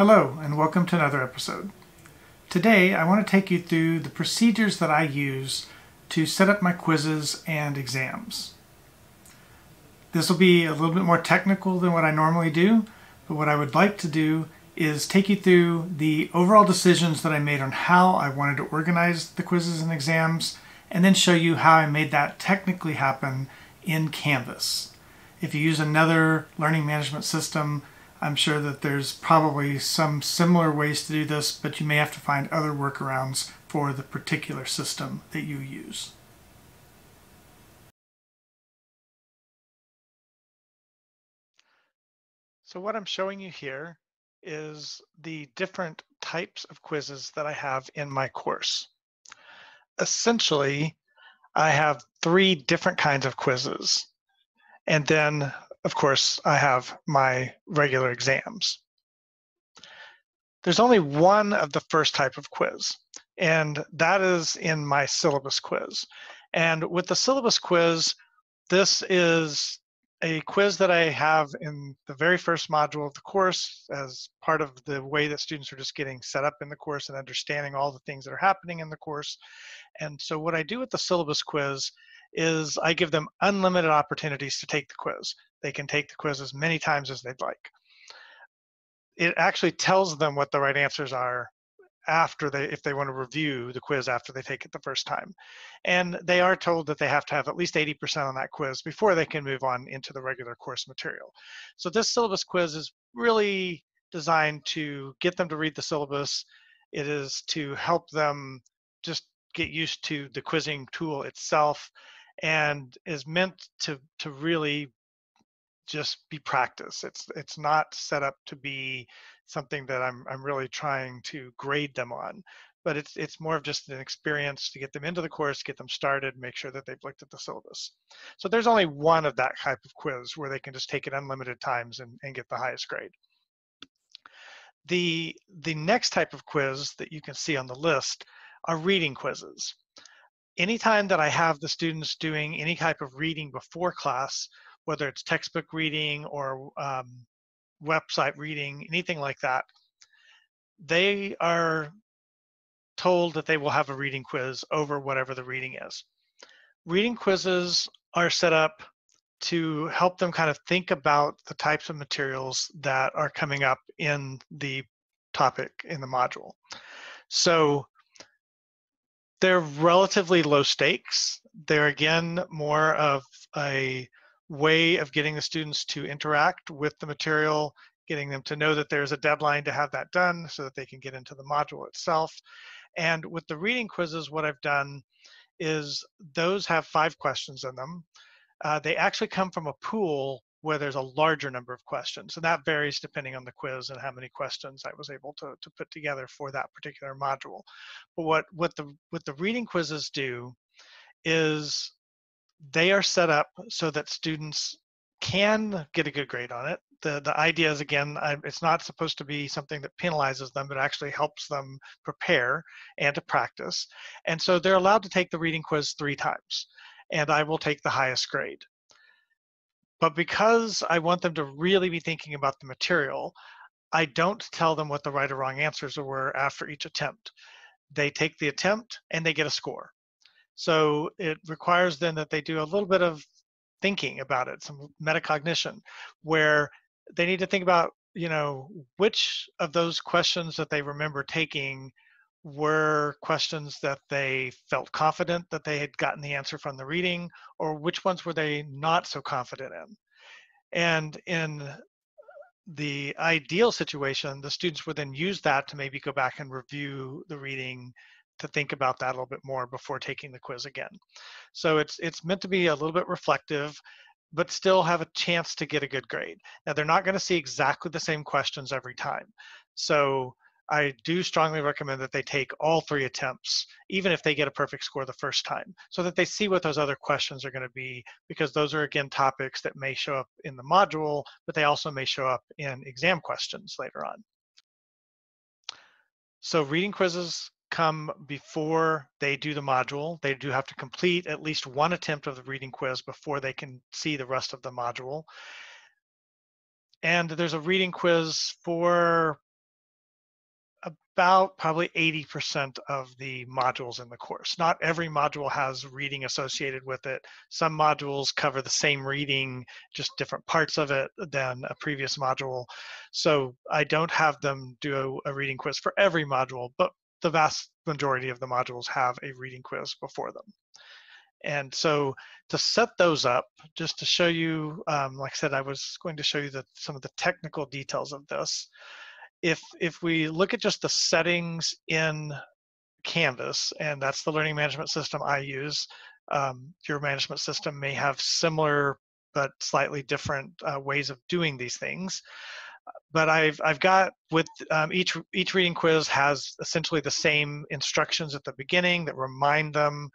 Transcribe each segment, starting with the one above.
Hello, and welcome to another episode. Today, I want to take you through the procedures that I use to set up my quizzes and exams. This will be a little bit more technical than what I normally do, but what I would like to do is take you through the overall decisions that I made on how I wanted to organize the quizzes and exams, and then show you how I made that technically happen in Canvas. If you use another learning management system, I'm sure that there's probably some similar ways to do this, but you may have to find other workarounds for the particular system that you use. So what I'm showing you here is the different types of quizzes that I have in my course. Essentially, I have three different kinds of quizzes. And then of course, I have my regular exams. There's only one of the first type of quiz, and that is in my syllabus quiz. And with the syllabus quiz, this is a quiz that I have in the very first module of the course as part of the way that students are just getting set up in the course and understanding all the things that are happening in the course. And so what I do with the syllabus quiz is I give them unlimited opportunities to take the quiz. They can take the quiz as many times as they'd like. It actually tells them what the right answers are after they if they want to review the quiz after they take it the first time. And they are told that they have to have at least 80% on that quiz before they can move on into the regular course material. So this syllabus quiz is really designed to get them to read the syllabus. It is to help them just get used to the quizzing tool itself and is meant to to really just be practice. It's it's not set up to be something that I'm I'm really trying to grade them on, but it's it's more of just an experience to get them into the course, get them started, make sure that they've looked at the syllabus. So there's only one of that type of quiz where they can just take it unlimited times and, and get the highest grade. The the next type of quiz that you can see on the list are reading quizzes. Anytime that I have the students doing any type of reading before class, whether it's textbook reading or um, website reading, anything like that, they are told that they will have a reading quiz over whatever the reading is. Reading quizzes are set up to help them kind of think about the types of materials that are coming up in the topic in the module. So they're relatively low stakes. They're again more of a way of getting the students to interact with the material, getting them to know that there's a deadline to have that done so that they can get into the module itself. And with the reading quizzes, what I've done is those have five questions in them. Uh, they actually come from a pool where there's a larger number of questions. And that varies depending on the quiz and how many questions I was able to, to put together for that particular module. But what, what, the, what the reading quizzes do is they are set up so that students can get a good grade on it. The, the idea is again, I, it's not supposed to be something that penalizes them, but actually helps them prepare and to practice. And so they're allowed to take the reading quiz three times, and I will take the highest grade. But because I want them to really be thinking about the material, I don't tell them what the right or wrong answers were after each attempt. They take the attempt and they get a score. So it requires then that they do a little bit of thinking about it, some metacognition, where they need to think about, you know, which of those questions that they remember taking were questions that they felt confident that they had gotten the answer from the reading, or which ones were they not so confident in. And in the ideal situation, the students would then use that to maybe go back and review the reading to think about that a little bit more before taking the quiz again. So it's it's meant to be a little bit reflective, but still have a chance to get a good grade. Now they're not going to see exactly the same questions every time. So I do strongly recommend that they take all three attempts, even if they get a perfect score the first time, so that they see what those other questions are going to be, because those are, again, topics that may show up in the module, but they also may show up in exam questions later on. So reading quizzes come before they do the module. They do have to complete at least one attempt of the reading quiz before they can see the rest of the module. And there's a reading quiz for about probably 80% of the modules in the course. Not every module has reading associated with it. Some modules cover the same reading, just different parts of it than a previous module. So I don't have them do a, reading quiz for every module, but the vast majority of the modules have a reading quiz before them. And so to set those up, just to show you, um, like I said, I was going to show you the, some of the technical details of this if if we look at just the settings in Canvas, and that's the learning management system I use, um, your management system may have similar but slightly different uh, ways of doing these things. But I've I've got with um, each each reading quiz has essentially the same instructions at the beginning that remind them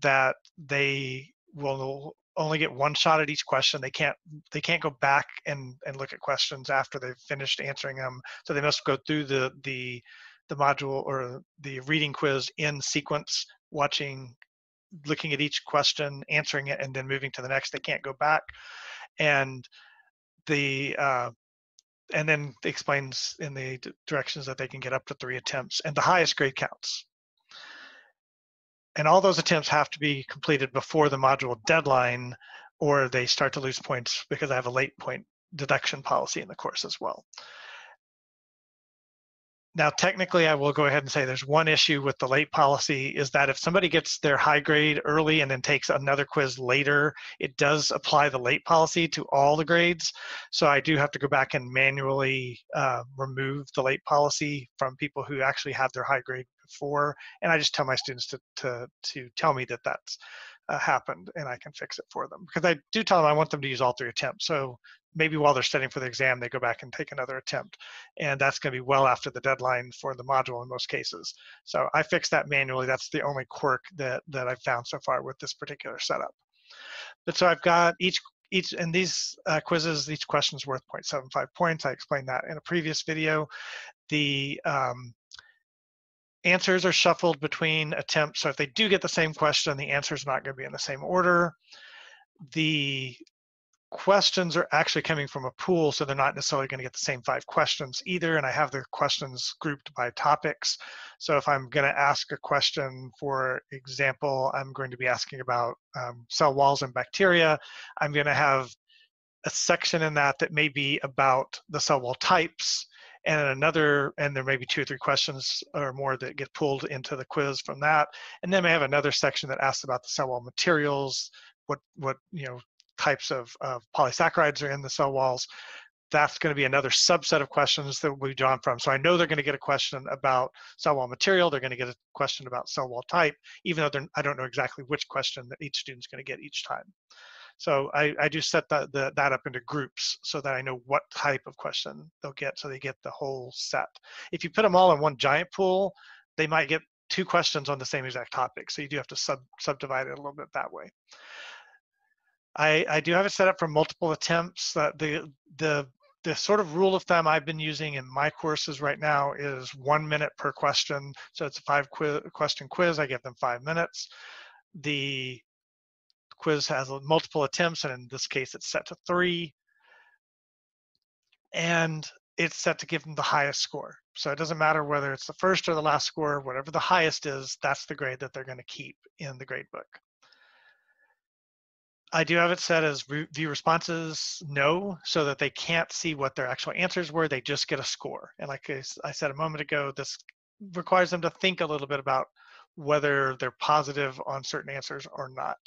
that they will only get one shot at each question. They can't they can't go back and and look at questions after they've finished answering them. So they must go through the the the module or the reading quiz in sequence, watching, looking at each question, answering it, and then moving to the next. They can't go back, and the uh, and then explains in the directions that they can get up to three attempts, and the highest grade counts and all those attempts have to be completed before the module deadline or they start to lose points because I have a late point deduction policy in the course as well. Now, technically, I will go ahead and say there's one issue with the late policy is that if somebody gets their high grade early and then takes another quiz later, it does apply the late policy to all the grades. So I do have to go back and manually uh, remove the late policy from people who actually have their high grade before. And I just tell my students to, to, to tell me that that's uh, happened and I can fix it for them. Because I do tell them I want them to use all three attempts. So maybe while they're studying for the exam, they go back and take another attempt. And that's going to be well after the deadline for the module in most cases. So I fixed that manually. That's the only quirk that, that I've found so far with this particular setup. But so I've got each each and these uh, quizzes, each question is worth 0.75 points. I explained that in a previous video. The um, answers are shuffled between attempts. So if they do get the same question, the answer is not going to be in the same order. The questions are actually coming from a pool, so they're not necessarily going to get the same five questions either. And I have the questions grouped by topics. So if I'm going to ask a question, for example, I'm going to be asking about um, cell walls and bacteria, I'm going to have a section in that that may be about the cell wall types and another and there may be two or three questions or more that get pulled into the quiz from that and then we have another section that asks about the cell wall materials what what you know types of, of polysaccharides are in the cell walls that's going to be another subset of questions that be drawn from. So I know they're going to get a question about cell wall material. They're going to get a question about cell wall type, even though I don't know exactly which question that each student's going to get each time. So I, I do set that, the, that up into groups so that I know what type of question they'll get so they get the whole set. If you put them all in one giant pool, they might get two questions on the same exact topic. So you do have to sub, subdivide it a little bit that way. I, I do have it set up for multiple attempts. Uh, the, the, the sort of rule of thumb I've been using in my courses right now is one minute per question. So it's a five quiz, question quiz. I give them five minutes. The quiz has multiple attempts, and in this case, it's set to three. And it's set to give them the highest score. So it doesn't matter whether it's the first or the last score, whatever the highest is, that's the grade that they're going to keep in the grade book. I do have it set as view responses no, so that they can't see what their actual answers were. They just get a score. And like I said a moment ago, this requires them to think a little bit about whether they're positive on certain answers or not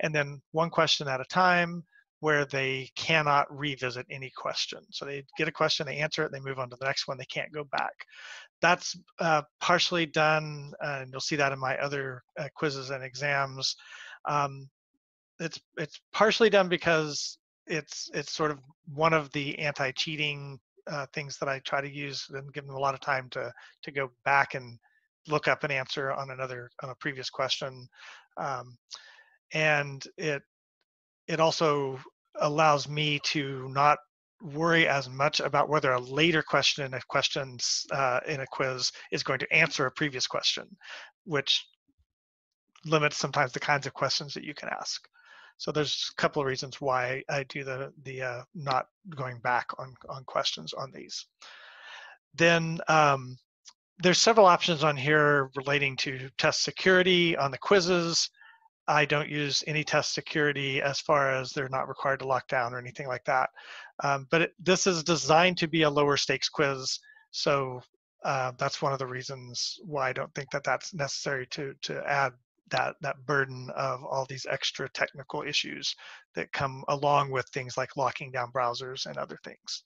and then one question at a time where they cannot revisit any question. So they get a question, they answer it, they move on to the next one, they can't go back. That's uh, partially done, and you'll see that in my other uh, quizzes and exams. Um, it's it's partially done because it's it's sort of one of the anti-cheating uh, things that I try to use and give them a lot of time to to go back and look up an answer on another on a previous question. Um, and it it also allows me to not worry as much about whether a later question in a questions uh, in a quiz is going to answer a previous question, which limits sometimes the kinds of questions that you can ask. So there's a couple of reasons why I do the the uh, not going back on on questions on these. Then um, there's several options on here relating to test security on the quizzes. I don't use any test security as far as they're not required to lock down or anything like that. Um, but it, this is designed to be a lower stakes quiz. So uh, that's one of the reasons why I don't think that that's necessary to, to add that, that burden of all these extra technical issues that come along with things like locking down browsers and other things.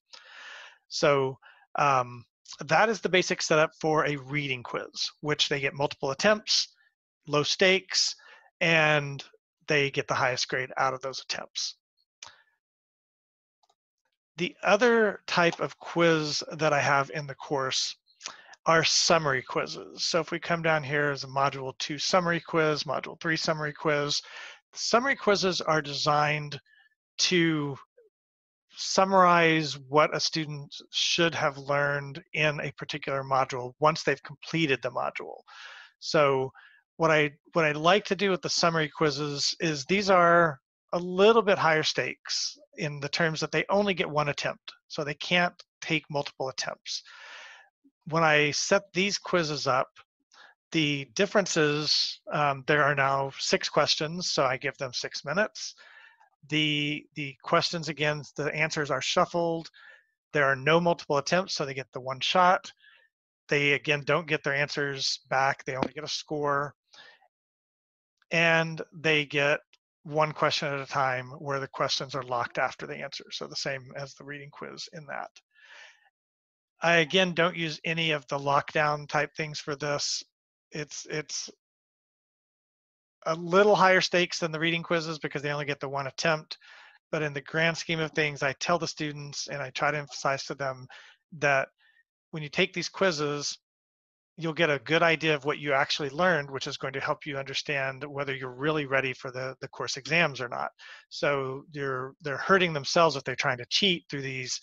So um, that is the basic setup for a reading quiz, which they get multiple attempts, low stakes, and they get the highest grade out of those attempts. The other type of quiz that I have in the course are summary quizzes. So if we come down here as a module two summary quiz, module three summary quiz, summary quizzes are designed to summarize what a student should have learned in a particular module once they've completed the module. So what I what I like to do with the summary quizzes is these are a little bit higher stakes in the terms that they only get one attempt. So they can't take multiple attempts. When I set these quizzes up, the difference is um, there are now six questions, so I give them six minutes. The, the questions, again, the answers are shuffled. There are no multiple attempts, so they get the one shot. They, again, don't get their answers back. They only get a score. And they get one question at a time where the questions are locked after the answer. So the same as the reading quiz in that. I, again, don't use any of the lockdown type things for this. It's, it's a little higher stakes than the reading quizzes because they only get the one attempt. But in the grand scheme of things, I tell the students and I try to emphasize to them that when you take these quizzes, you'll get a good idea of what you actually learned, which is going to help you understand whether you're really ready for the, the course exams or not. So they're they're hurting themselves if they're trying to cheat through these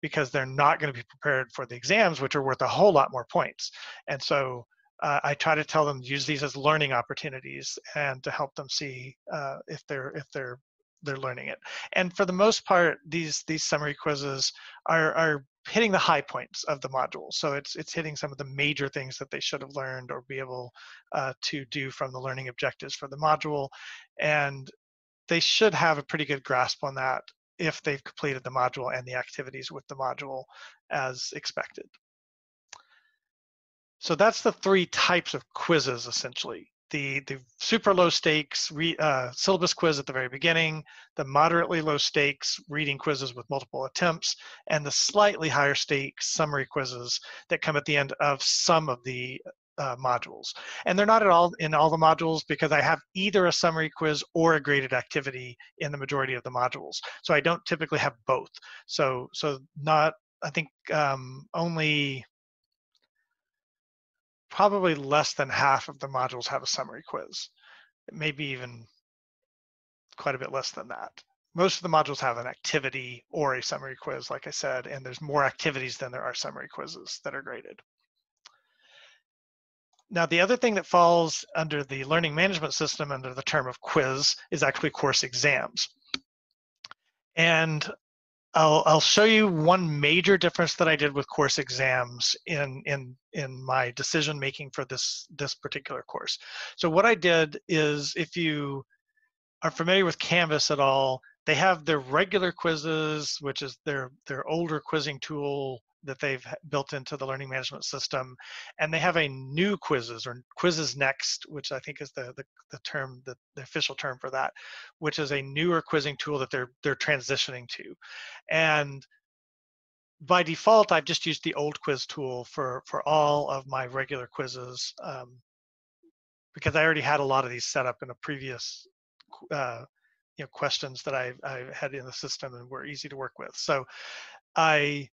because they're not going to be prepared for the exams, which are worth a whole lot more points. And so uh, I try to tell them use these as learning opportunities and to help them see uh, if they're if they're they're learning it. And for the most part, these these summary quizzes are are hitting the high points of the module. So it's it's hitting some of the major things that they should have learned or be able uh, to do from the learning objectives for the module, and they should have a pretty good grasp on that if they've completed the module and the activities with the module as expected. So that's the three types of quizzes essentially. The, the super low stakes re, uh, syllabus quiz at the very beginning, the moderately low stakes reading quizzes with multiple attempts, and the slightly higher stakes summary quizzes that come at the end of some of the uh, modules. And they're not at all in all the modules because I have either a summary quiz or a graded activity in the majority of the modules. So I don't typically have both. So so not I think um, only probably less than half of the modules have a summary quiz. It maybe even quite a bit less than that. Most of the modules have an activity or a summary quiz, like I said, and there's more activities than there are summary quizzes that are graded. Now, the other thing that falls under the learning management system under the term of quiz is actually course exams. And I'll, I'll show you one major difference that I did with course exams in, in, in my decision making for this, this particular course. So what I did is if you are familiar with Canvas at all, they have their regular quizzes, which is their, their older quizzing tool that they've built into the learning management system. And they have a new quizzes or quizzes next, which I think is the, the, the term, the, the official term for that, which is a newer quizzing tool that they're, they're transitioning to. And by default, I've just used the old quiz tool for, for all of my regular quizzes um, because I already had a lot of these set up in a previous uh, you know, questions that I, I had in the system and were easy to work with. So I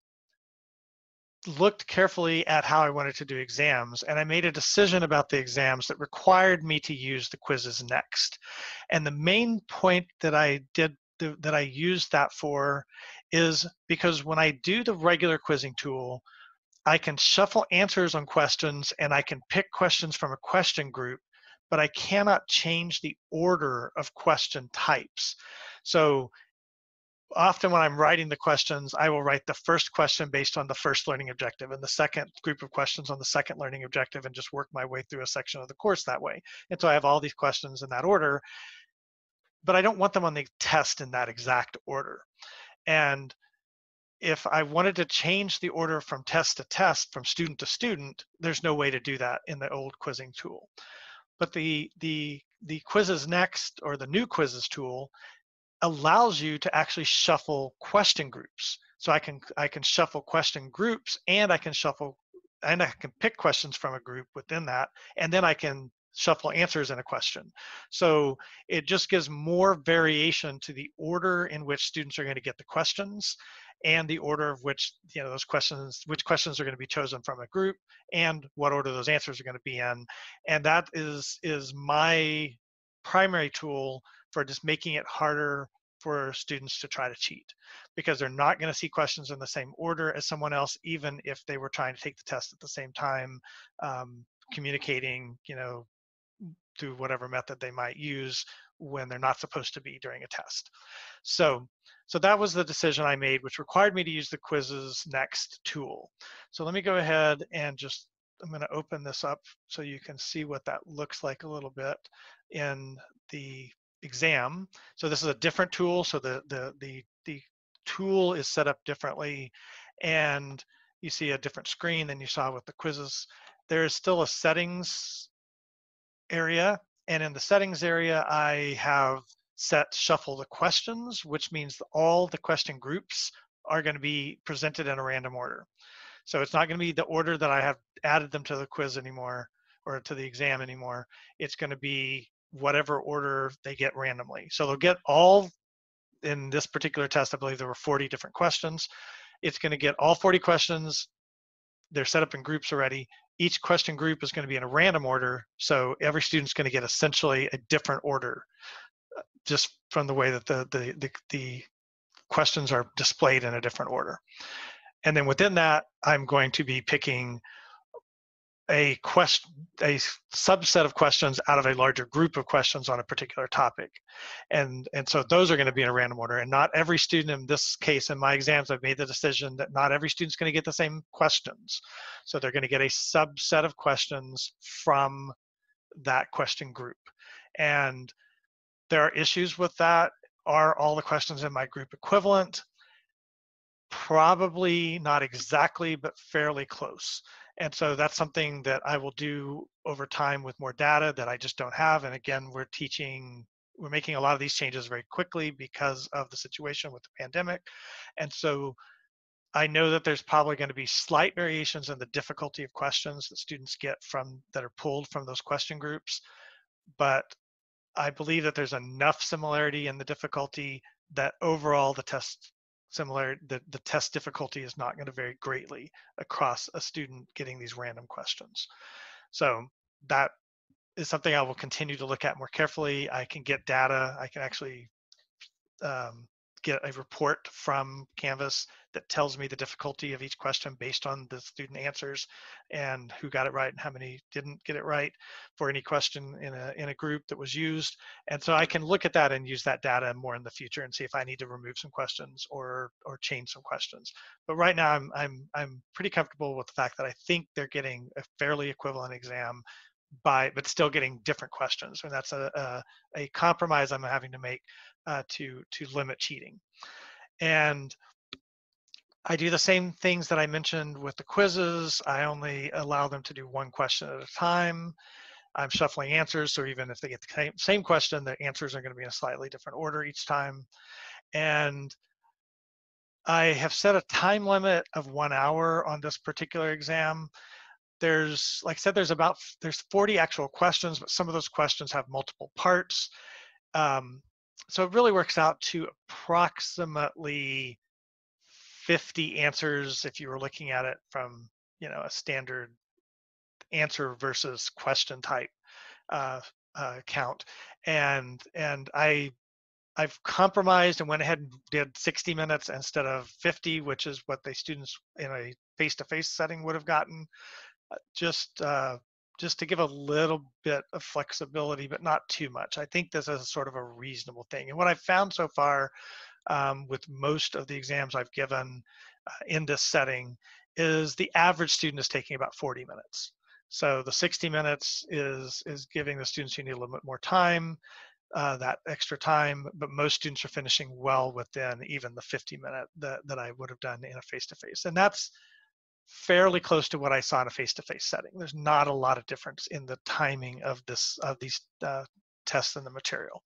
looked carefully at how I wanted to do exams and I made a decision about the exams that required me to use the quizzes next. And the main point that I did that I used that for is because when I do the regular quizzing tool, I can shuffle answers on questions and I can pick questions from a question group, but I cannot change the order of question types. So often when I'm writing the questions, I will write the first question based on the first learning objective and the second group of questions on the second learning objective and just work my way through a section of the course that way. And so I have all these questions in that order, but I don't want them on the test in that exact order. And if I wanted to change the order from test to test, from student to student, there's no way to do that in the old quizzing tool. But the the the quizzes next or the new quizzes tool allows you to actually shuffle question groups. So I can I can shuffle question groups and I can shuffle and I can pick questions from a group within that, and then I can shuffle answers in a question. So it just gives more variation to the order in which students are going to get the questions and the order of which you know those questions which questions are going to be chosen from a group and what order those answers are going to be in and that is is my primary tool for just making it harder for students to try to cheat because they're not going to see questions in the same order as someone else even if they were trying to take the test at the same time um, communicating you know through whatever method they might use when they're not supposed to be during a test so so that was the decision I made, which required me to use the quizzes next tool. So let me go ahead and just, I'm gonna open this up so you can see what that looks like a little bit in the exam. So this is a different tool. So the, the, the, the tool is set up differently and you see a different screen than you saw with the quizzes. There is still a settings area. And in the settings area, I have set shuffle the questions, which means all the question groups are going to be presented in a random order. So it's not going to be the order that I have added them to the quiz anymore or to the exam anymore. It's going to be whatever order they get randomly. So they'll get all, in this particular test, I believe there were 40 different questions. It's going to get all 40 questions. They're set up in groups already. Each question group is going to be in a random order. So every student's going to get essentially a different order uh, just from the way that the, the, the, the questions are displayed in a different order. And then within that, I'm going to be picking a a subset of questions out of a larger group of questions on a particular topic. And, and so those are going to be in a random order. And not every student in this case, in my exams, I've made the decision that not every student's going to get the same questions. So they're going to get a subset of questions from that question group. And there are issues with that. Are all the questions in my group equivalent? Probably not exactly, but fairly close. And so that's something that I will do over time with more data that I just don't have. And again, we're teaching, we're making a lot of these changes very quickly because of the situation with the pandemic. And so I know that there's probably going to be slight variations in the difficulty of questions that students get from that are pulled from those question groups. But I believe that there's enough similarity in the difficulty that overall the test similar the, the test difficulty is not going to vary greatly across a student getting these random questions. So that is something I will continue to look at more carefully. I can get data. I can actually um, get a report from Canvas that tells me the difficulty of each question based on the student answers and who got it right and how many didn't get it right for any question in a, in a group that was used. And so I can look at that and use that data more in the future and see if I need to remove some questions or, or change some questions. But right now I'm, I'm, I'm pretty comfortable with the fact that I think they're getting a fairly equivalent exam by but still getting different questions and that's a, a, a compromise i'm having to make uh, to to limit cheating. And I do the same things that I mentioned with the quizzes. I only allow them to do one question at a time. I'm shuffling answers, so even if they get the same question, the answers are going to be in a slightly different order each time. And I have set a time limit of one hour on this particular exam. There's, like I said, there's about, there's 40 actual questions, but some of those questions have multiple parts. Um, so it really works out to approximately 50 answers if you were looking at it from you know a standard answer versus question type uh, uh, count and and i i've compromised and went ahead and did 60 minutes instead of 50 which is what the students in a face-to-face setting would have gotten just uh, just to give a little bit of flexibility, but not too much. I think this is sort of a reasonable thing. And what I've found so far um, with most of the exams I've given uh, in this setting is the average student is taking about 40 minutes. So the 60 minutes is is giving the students who need a little bit more time uh, that extra time, but most students are finishing well within even the 50 minute that, that I would have done in a face-to-face. And that's fairly close to what I saw in a face-to-face setting. There's not a lot of difference in the timing of this of these uh, tests and the material.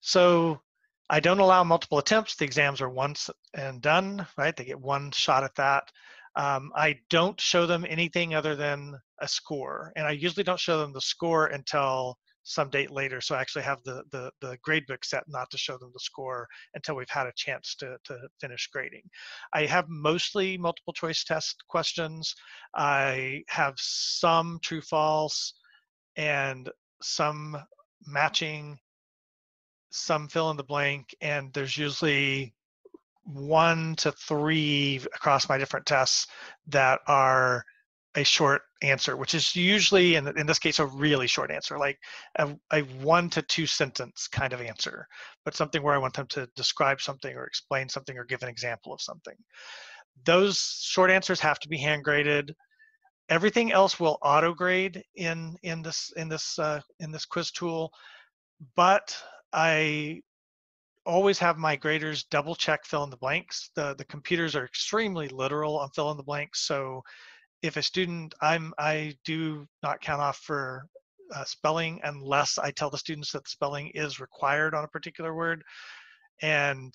So I don't allow multiple attempts. The exams are once and done, right? They get one shot at that. Um, I don't show them anything other than a score, and I usually don't show them the score until some date later. So I actually have the, the, the grade book set not to show them the score until we've had a chance to, to finish grading. I have mostly multiple choice test questions. I have some true false and some matching, some fill in the blank, and there's usually one to three across my different tests that are a short answer, which is usually, in, in this case, a really short answer, like a, a one to two sentence kind of answer, but something where I want them to describe something or explain something or give an example of something. Those short answers have to be hand graded. Everything else will auto grade in in this in this uh, in this quiz tool, but I always have my graders double check fill in the blanks. The the computers are extremely literal on fill in the blanks, so if a student, I'm I do not count off for uh, spelling unless I tell the students that spelling is required on a particular word. And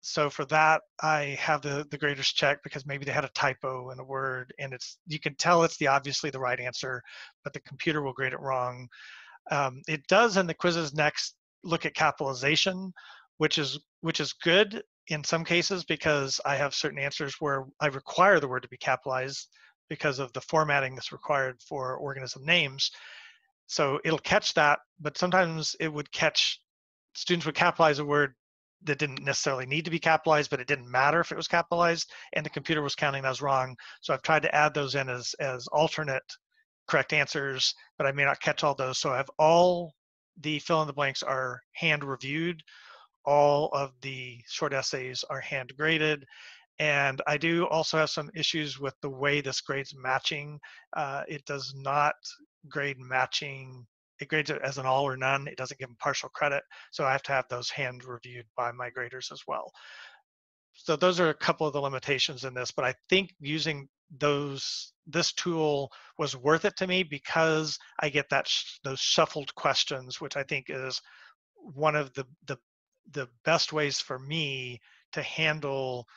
so for that, I have the, the graders check because maybe they had a typo in a word and it's, you can tell it's the obviously the right answer, but the computer will grade it wrong. Um, it does in the quizzes next look at capitalization, which is, which is good in some cases because I have certain answers where I require the word to be capitalized because of the formatting that's required for organism names. So it'll catch that, but sometimes it would catch students would capitalize a word that didn't necessarily need to be capitalized, but it didn't matter if it was capitalized, and the computer was counting as wrong. So I've tried to add those in as as alternate correct answers, but I may not catch all those. So I have all the fill in the blanks are hand reviewed. All of the short essays are hand graded, and I do also have some issues with the way this grades matching. Uh, it does not grade matching. It grades it as an all or none. It doesn't give them partial credit. So I have to have those hand reviewed by my graders as well. So those are a couple of the limitations in this, but I think using those this tool was worth it to me because I get that sh those shuffled questions, which I think is one of the the the best ways for me to handle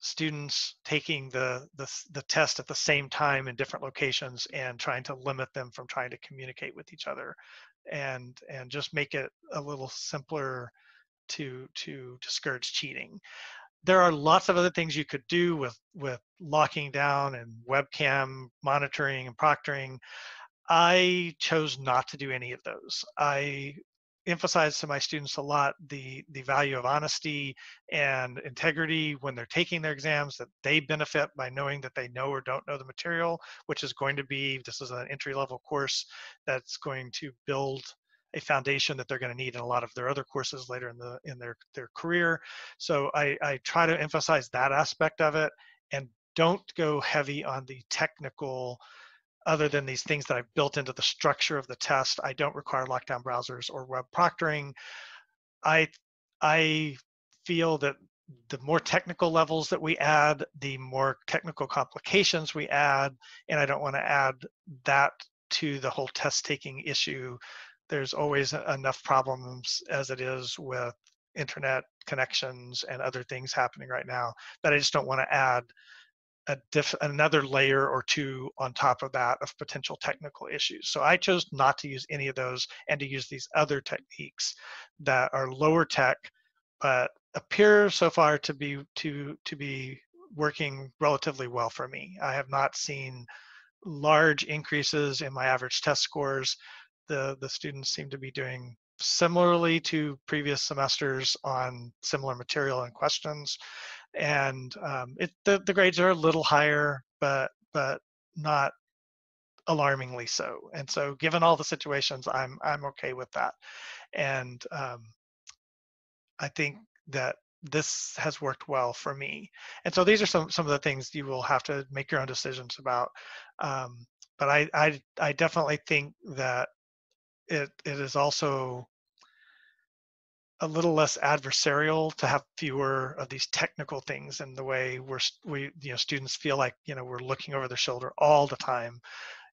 students taking the, the, the test at the same time in different locations and trying to limit them from trying to communicate with each other and and just make it a little simpler to to discourage cheating. There are lots of other things you could do with with locking down and webcam monitoring and proctoring. I chose not to do any of those. I emphasize to my students a lot the the value of honesty and integrity when they're taking their exams that they benefit by knowing that they know or don't know the material which is going to be this is an entry level course that's going to build a foundation that they're going to need in a lot of their other courses later in the in their their career. So i i try to emphasize that aspect of it and don't go heavy on the technical other than these things that I've built into the structure of the test. I don't require lockdown browsers or web proctoring. I I feel that the more technical levels that we add, the more technical complications we add, and I don't want to add that to the whole test taking issue. There's always enough problems as it is with internet connections and other things happening right now that I just don't want to add a diff, another layer or two on top of that of potential technical issues. So I chose not to use any of those and to use these other techniques that are lower tech, but appear so far to be to to be working relatively well for me. I have not seen large increases in my average test scores. The the students seem to be doing similarly to previous semesters on similar material and questions and um, it, the, the grades are a little higher, but but not alarmingly so. And so, given all the situations, I'm I'm okay with that. And um, I think that this has worked well for me. And so these are some some of the things you will have to make your own decisions about. Um, but I, I I definitely think that it it is also a little less adversarial to have fewer of these technical things in the way we're we you know students feel like you know we're looking over their shoulder all the time.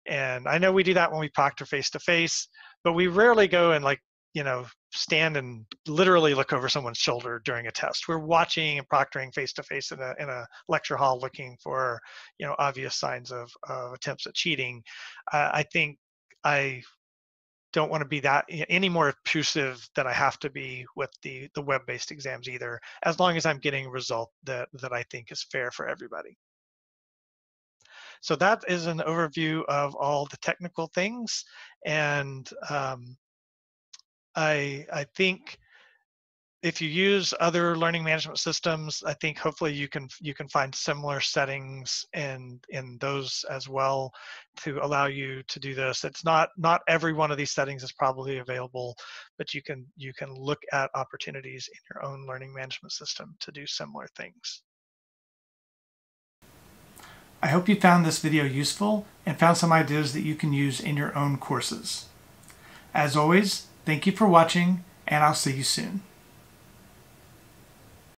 And i know we do that when we proctor face to face but we rarely go and like you know stand and literally look over someone's shoulder during a test. We're watching and proctoring face to face in a in a lecture hall looking for you know obvious signs of, of attempts at cheating. Uh, i think i don't want to be that any more obtrusive than I have to be with the the web-based exams either, as long as I'm getting a result that that I think is fair for everybody. So that is an overview of all the technical things, and um, I I think if you use other learning management systems, I think hopefully you can you can find similar settings in in those as well to allow you to do this. It's not not every one of these settings is probably available, but you can you can look at opportunities in your own learning management system to do similar things. I hope you found this video useful and found some ideas that you can use in your own courses. As always, thank you for watching and I'll see you soon.